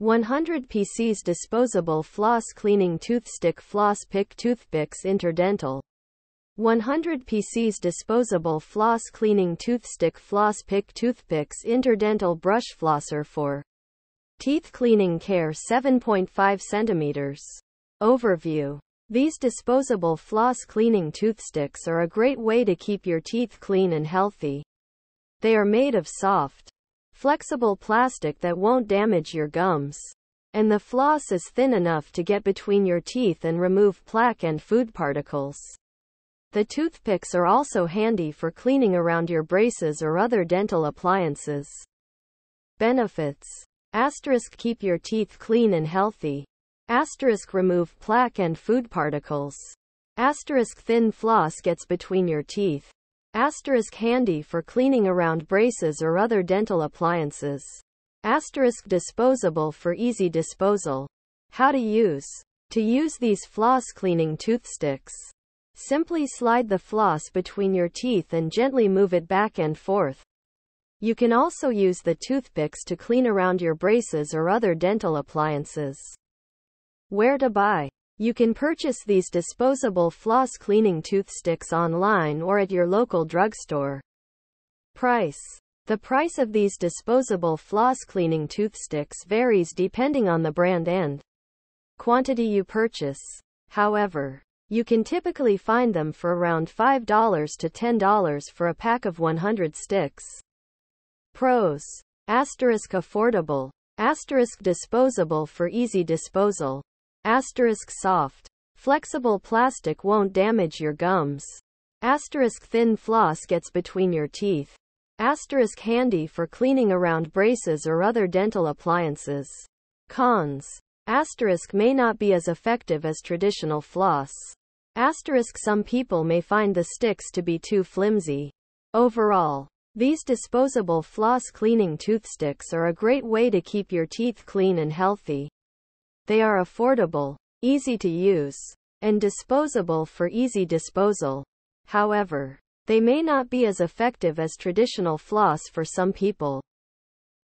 100 PCs Disposable Floss Cleaning Toothstick Floss Pick Toothpicks Interdental 100 PCs Disposable Floss Cleaning Toothstick Floss Pick Toothpicks Interdental Brush Flosser for Teeth Cleaning Care 7.5 centimeters. Overview These disposable floss cleaning toothsticks are a great way to keep your teeth clean and healthy. They are made of soft, flexible plastic that won't damage your gums. And the floss is thin enough to get between your teeth and remove plaque and food particles. The toothpicks are also handy for cleaning around your braces or other dental appliances. Benefits. Asterisk keep your teeth clean and healthy. Asterisk remove plaque and food particles. Asterisk thin floss gets between your teeth. Asterisk handy for cleaning around braces or other dental appliances. Asterisk disposable for easy disposal. How to use. To use these floss cleaning toothsticks. Simply slide the floss between your teeth and gently move it back and forth. You can also use the toothpicks to clean around your braces or other dental appliances. Where to buy. You can purchase these disposable floss cleaning toothsticks online or at your local drugstore. Price. The price of these disposable floss cleaning toothsticks varies depending on the brand and quantity you purchase. However, you can typically find them for around $5 to $10 for a pack of 100 sticks. Pros. Asterisk affordable. Asterisk disposable for easy disposal. Asterisk soft. Flexible plastic won't damage your gums. Asterisk thin floss gets between your teeth. Asterisk handy for cleaning around braces or other dental appliances. Cons. Asterisk may not be as effective as traditional floss. Asterisk some people may find the sticks to be too flimsy. Overall, these disposable floss cleaning toothsticks are a great way to keep your teeth clean and healthy. They are affordable, easy to use, and disposable for easy disposal. However, they may not be as effective as traditional floss for some people.